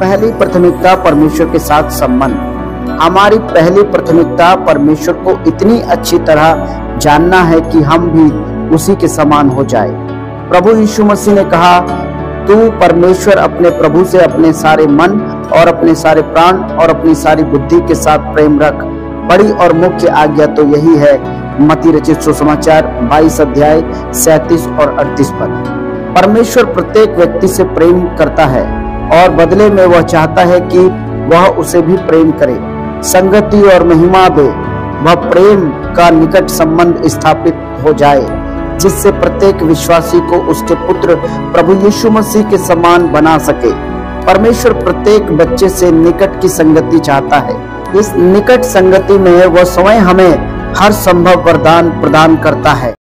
पहली प्राथमिकता परमेश्वर के साथ संबंध। हमारी पहली प्राथमिकता परमेश्वर को इतनी अच्छी तरह जानना है कि हम भी उसी के समान हो जाए। प्रभु यीशु मसीह ने कहा, तू परमेश्वर अपने प्रभु से अपने सारे मन और अपने सारे प्राण और अपनी सारी बुद्धि के साथ प्रेम रख। बड़ी और मुख्य आज्ञा तो यही है। मती रचित सुसमाचार 22 अध्याय 37 और 38 पर परमेश्वर प्रत्येक व्यक्ति से प्रेम करता है। और बदले में वह चाहता है कि वह उसे भी प्रेम करे। संगति और महिमा दे। वह प्रेम का निकट संबंध स्थापित हो जाए, जिससे प्रत्येक विश्वासी को उसके पुत्र प्रभु यीशु मसीह के समान बना सके। परमेश्वर प्रत्येक बच्चे से निकट की संगति चाहता है। इस निकट संगति में वह स्वयं हमें हर संभव वरदान प्रदान करता है।